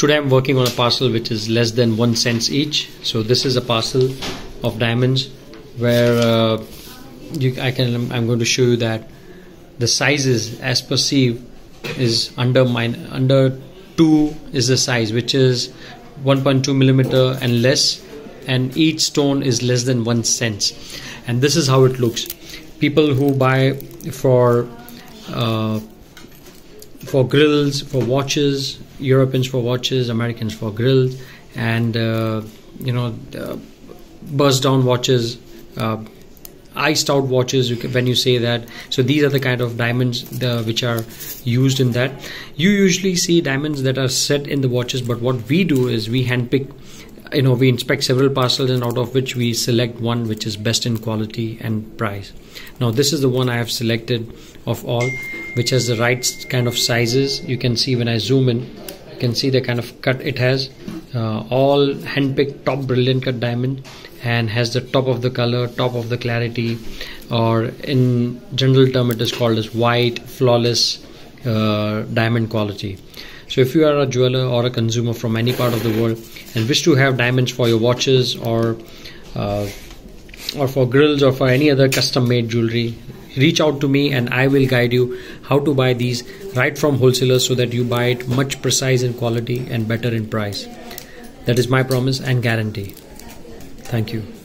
today I'm working on a parcel which is less than one cents each. So this is a parcel of diamonds where uh, you, I can I'm going to show you that the sizes as perceived is under mine under 2 is the size which is 1.2 millimeter and less and each stone is less than 1 cent and this is how it looks. People who buy for uh, for grills for watches Europeans for watches Americans for grills and uh, you know uh, bust down watches uh, iced out watches when you say that. So these are the kind of diamonds the, which are used in that. You usually see diamonds that are set in the watches but what we do is we handpick you know we inspect several parcels and out of which we select one which is best in quality and price. Now this is the one i have selected of all which has the right kind of sizes. You can see when i zoom in you can see the kind of cut it has. Uh, all handpicked top brilliant cut diamond and has the top of the color top of the clarity or in general term it is called as white flawless uh, diamond quality so if you are a jeweler or a consumer from any part of the world and wish to have diamonds for your watches or uh, or for grills or for any other custom made jewelry reach out to me and I will guide you how to buy these right from wholesalers so that you buy it much precise in quality and better in price that is my promise and guarantee Thank you.